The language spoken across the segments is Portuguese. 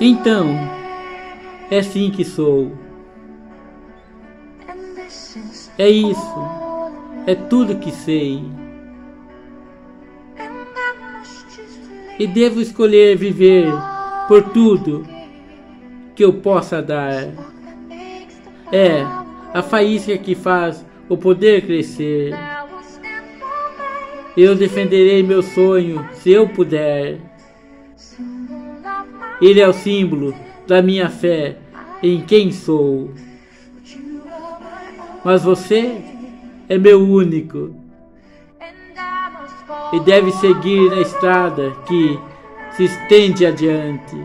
Então, é assim que sou. É isso. É tudo que sei. E devo escolher viver por tudo que eu possa dar. É a faísca que faz o poder crescer. Eu defenderei meu sonho se eu puder. Ele é o símbolo da minha fé em quem sou. Mas você é meu único e deve seguir na estrada que se estende adiante.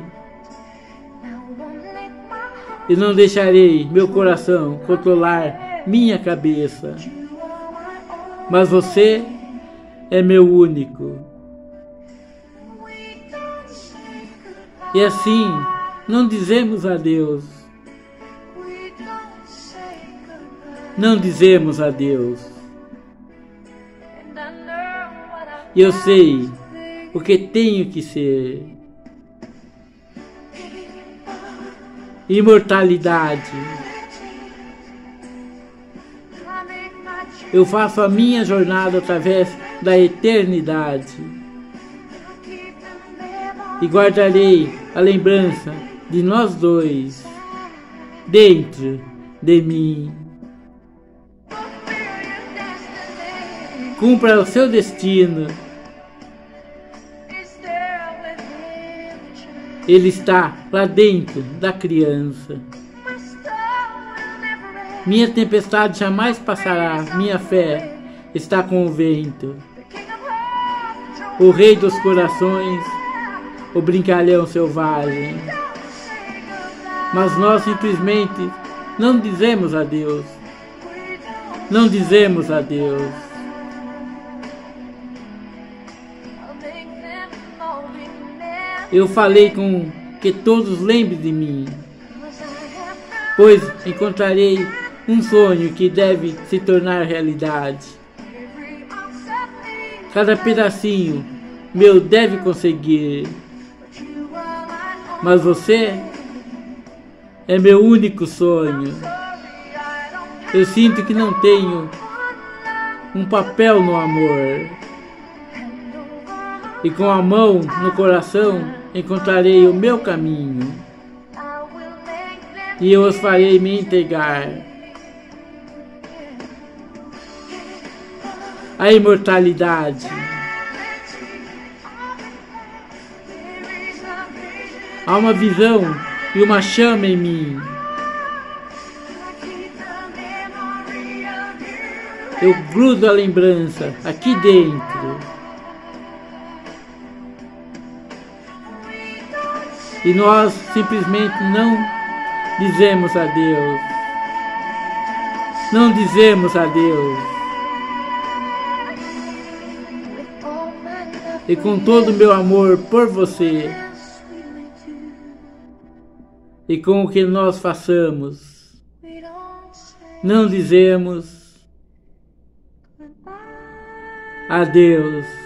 E não deixarei meu coração controlar minha cabeça. Mas você é meu único. E assim, não dizemos adeus. Não dizemos adeus. E eu sei o que tenho que ser. Imortalidade. Eu faço a minha jornada através da eternidade. E guardarei a lembrança de nós dois dentro de mim. Cumpra o seu destino. Ele está lá dentro da criança. Minha tempestade jamais passará, minha fé está com o vento. O rei dos corações, o brincalhão selvagem. Mas nós simplesmente não dizemos adeus. Não dizemos adeus. Eu falei com que todos lembrem de mim, pois encontrarei um sonho que deve se tornar realidade. Cada pedacinho meu deve conseguir. Mas você é meu único sonho. Eu sinto que não tenho um papel no amor. E com a mão no coração encontrarei o meu caminho. E eu os farei me entregar. A imortalidade. Há uma visão e uma chama em mim. Eu grudo a lembrança aqui dentro. E nós simplesmente não dizemos adeus. Não dizemos adeus. E com todo o meu amor por você, e com o que nós façamos, não dizemos adeus.